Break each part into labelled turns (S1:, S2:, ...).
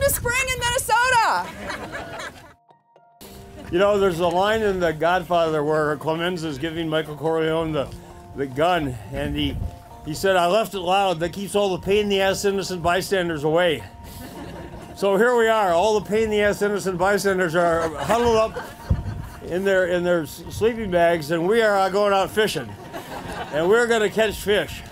S1: Welcome to spring in Minnesota.
S2: You know, there's a line in The Godfather where Clemenza is giving Michael Corleone the, the gun, and he, he said, I left it loud. That keeps all the pain in the ass innocent bystanders away. So here we are. All the pain in the ass innocent bystanders are huddled up in their, in their sleeping bags, and we are uh, going out fishing. And we're going to catch fish.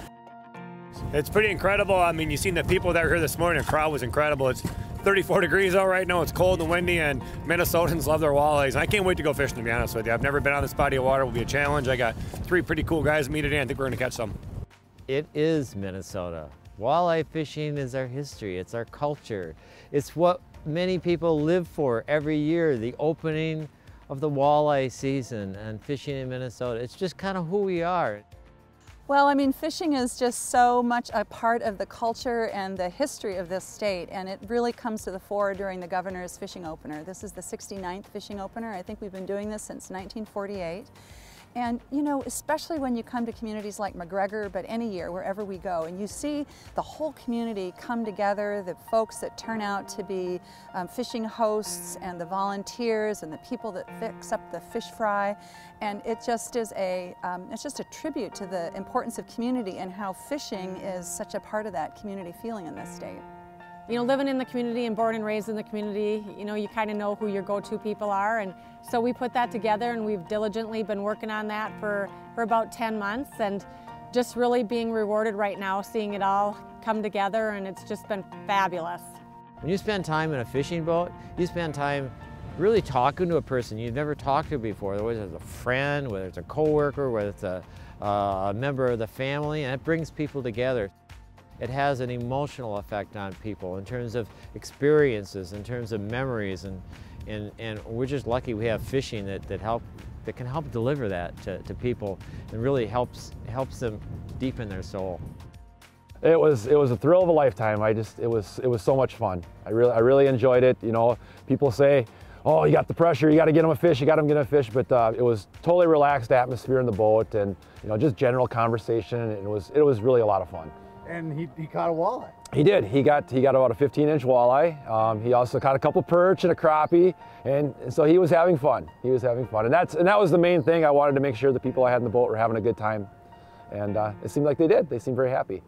S3: It's pretty incredible. I mean, you've seen the people that were here this morning. The crowd was incredible. It's 34 degrees out right now. It's cold and windy, and Minnesotans love their walleyes. I can't wait to go fishing, to be honest with you. I've never been on this body of water. It will be a challenge. I got three pretty cool guys to meet today. I think we're going to catch some.
S4: It is Minnesota. Walleye fishing is our history. It's our culture. It's what many people live for every year, the opening of the walleye season and fishing in Minnesota. It's just kind of who we are.
S1: Well, I mean, fishing is just so much a part of the culture and the history of this state, and it really comes to the fore during the governor's fishing opener. This is the 69th fishing opener. I think we've been doing this since 1948. And you know, especially when you come to communities like McGregor, but any year, wherever we go, and you see the whole community come together, the folks that turn out to be um, fishing hosts and the volunteers and the people that fix up the fish fry. And it just is a, um, it's just a tribute to the importance of community and how fishing is such a part of that community feeling in this state.
S5: You know, living in the community and born and raised in the community, you know, you kind of know who your go-to people are. And so we put that together and we've diligently been working on that for, for about 10 months and just really being rewarded right now, seeing it all come together and it's just been fabulous.
S4: When you spend time in a fishing boat, you spend time really talking to a person you've never talked to before, whether it's a friend, whether it's a coworker, whether it's a, uh, a member of the family, and it brings people together it has an emotional effect on people in terms of experiences, in terms of memories, and, and, and we're just lucky we have fishing that, that, help, that can help deliver that to, to people and really helps, helps them deepen their soul.
S6: It was it was a thrill of a lifetime. I just it was it was so much fun. I really I really enjoyed it. You know, people say, "Oh, you got the pressure. You got to get them a fish. You got them get a fish." But uh, it was totally relaxed atmosphere in the boat, and you know, just general conversation. And it was it was really a lot of fun
S7: and he, he caught a walleye.
S6: He did. He got he got about a 15 inch walleye. Um, he also caught a couple perch and a crappie, and so he was having fun. He was having fun, and that's and that was the main thing. I wanted to make sure the people I had in the boat were having a good time, and uh, it seemed like they did. They seemed very happy.